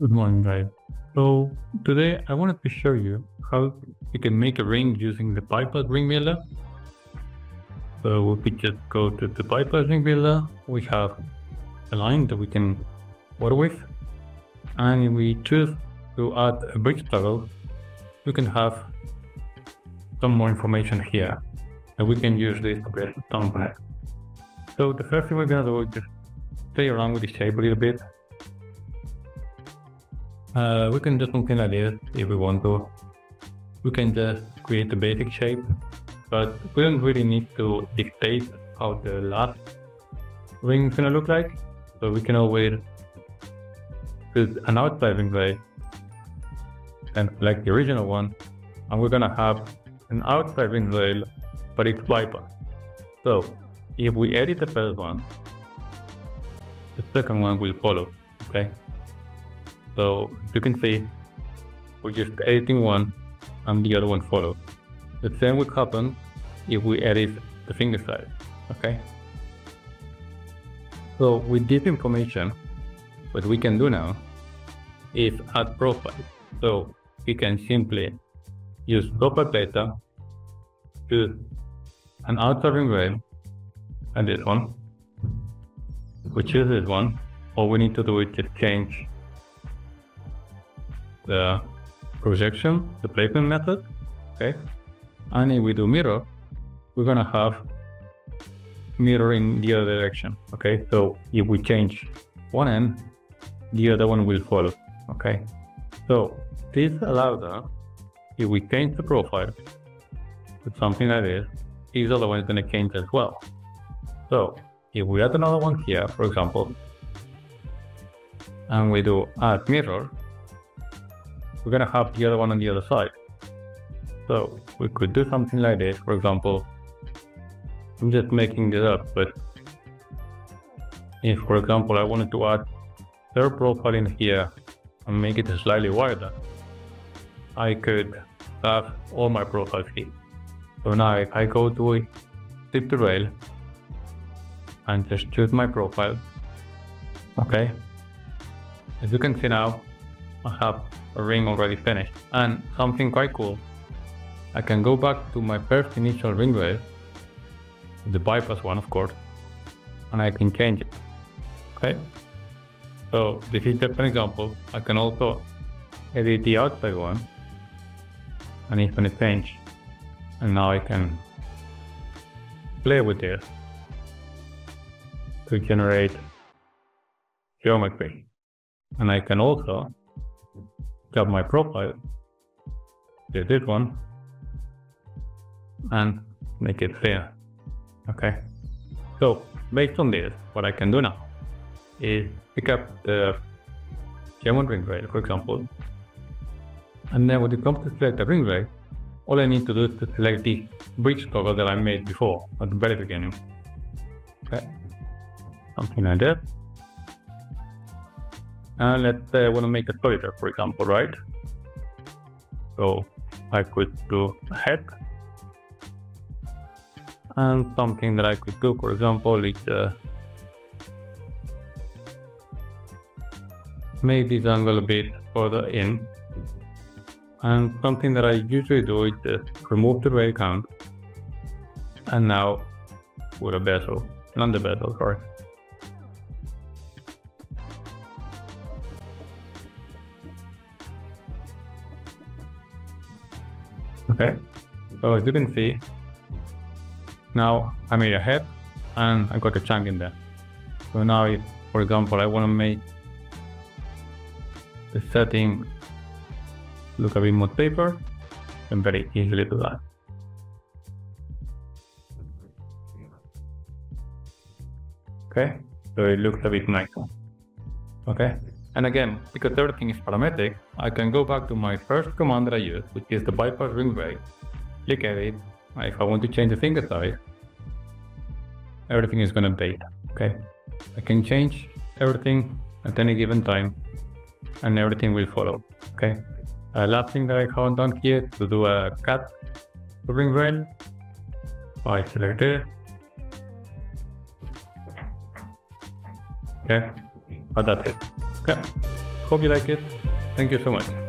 Good morning, guys. So today I wanted to show you how you can make a ring using the bypass ring builder. So if we just go to the bypass ring builder, we have a line that we can work with. And if we choose to add a bridge toggle, we can have some more information here. And we can use this to create a thumbnail. So the first thing we're gonna do is just play around with the shape a little bit uh, we can do something like this if we want to. We can just create a basic shape, but we don't really need to dictate how the last ring is gonna look like. So we can always build an outside ring way and select the original one, and we're gonna have an outside ring rail, but it's bypass. So if we edit the first one, the second one will follow, okay? So you can see we're just editing one and the other one follows. The same would happen if we edit the finger size, okay? So with this information, what we can do now is add profile. So we can simply use profile data, choose an outer ring and this one. We choose this one. All we need to do is just change the projection, the placement method, okay? And if we do mirror, we're gonna have mirror in the other direction, okay? So if we change one end, the other one will follow, okay? So this allows us, if we change the profile with something like this, this other one is gonna change as well. So if we add another one here, for example, and we do add mirror, we're gonna have the other one on the other side. So we could do something like this, for example, I'm just making this up, but if for example I wanted to add third profile in here and make it slightly wider, I could have all my profiles here. So now if I go to tip the rail and just choose my profile, okay, as you can see now, I have a ring already finished. And something quite cool, I can go back to my first initial ring rail, the bypass one of course, and I can change it. Okay? So this is just an example. I can also edit the outside one and it's gonna change. And now I can play with this to generate geometry. And I can also grab my profile, do this one, and make it there. Okay. So based on this, what I can do now is pick up the Gemon ring rail, for example, and then when it comes to select the ring rail, all I need to do is to select the bridge toggle that I made before at the very beginning. Okay. Something like that. And let's say I want to make a solitaire, for example, right? So I could do a head. And something that I could do, for example, is uh, make this angle a bit further in. And something that I usually do is just remove the rail count. And now with a bezel, not the bezel, sorry. Okay, so as you can see, now I made a head and I got a chunk in there. So now if, for example, I want to make the setting look a bit more paper, I very easily do that. Okay, so it looks a bit nicer. Okay, and again, because everything is parametric, I can go back to my first command that I used, which is the bypass ring rail, click edit. If I want to change the finger size, everything is going to be okay? I can change everything at any given time and everything will follow, okay? Uh, last thing that I haven't done here to do a cut to ring rail. I select it. Okay, but that's it. Okay. Hope you like it. Thank you so much.